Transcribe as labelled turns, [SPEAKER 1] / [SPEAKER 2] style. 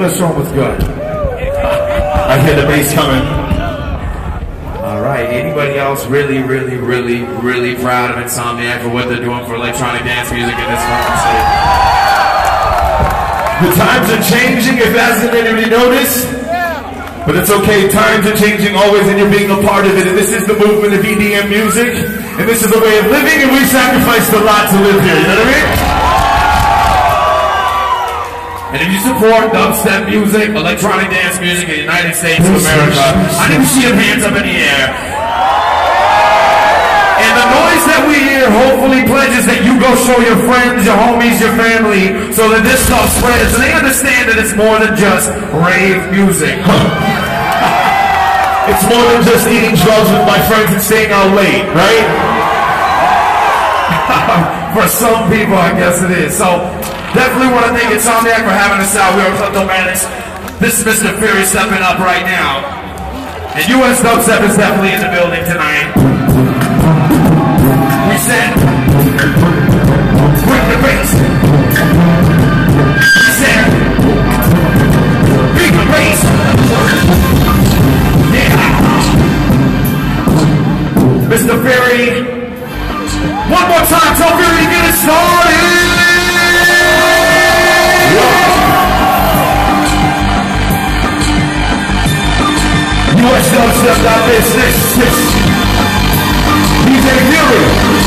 [SPEAKER 1] Let's show them what's good. I hear the bass coming. All right. Anybody else really, really, really, really proud of Insomniac for what they're doing for electronic dance music in this country? The times are changing, if hasn't anybody noticed. But it's okay, times are changing always and you're being a part of it. And this is the movement of EDM music. And this is a way of living and we sacrificed a lot to live here, you know what I mean? You support dubstep music, electronic dance music in the United States of America, I to see your hands up in the air. And the noise that we hear hopefully pledges that you go show your friends, your homies, your family, so that this stuff spreads. And they understand that it's more than just rave music. it's more than just eating drugs with my friends and staying out late, right? for some people, I guess it is. So definitely want to thank Insomniac for having us out. We are Klepto Maddox. This is Mr. Fury stepping up right now. And US Dubstep is definitely in the building tonight. We said, bring the bass. We said, bring the bass. Yeah. Mr. Fury, one more time, tell Fury to get it started. concept out there. DJ Fury.